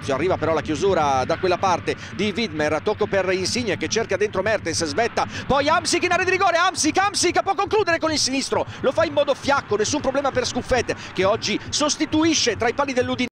Si arriva però la chiusura da quella parte di Widmer, tocco per Insigne che cerca dentro Mertens, svetta, poi Amsic in area di rigore, Amsic, Amsic può concludere con il sinistro, lo fa in modo fiacco, nessun problema per Scuffet che oggi sostituisce tra i pali dell'Udinese.